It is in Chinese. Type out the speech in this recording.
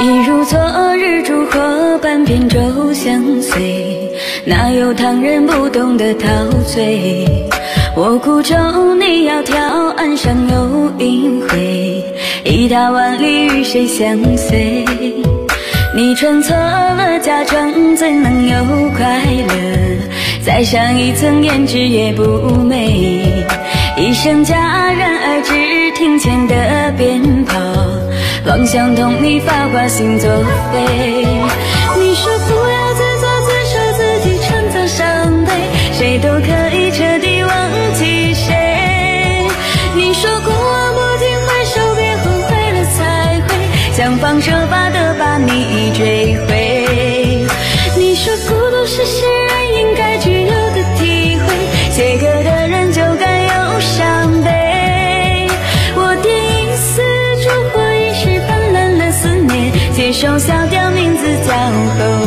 一如昨日烛火，半扁舟相随。哪有唐人不懂得陶醉？我孤舟你窈窕，岸上有阴晖。一踏万里，与谁相随？你穿错了嫁妆，怎能有快乐？再上一层胭脂也不美。一声戛然而止，庭前的。妄想同你发花心作废，你说不要自作自受，自己创造伤悲，谁都可以彻底忘记谁。你说过往不听回首，别后悔了才会想方设法的把你追回。一首小调名字叫后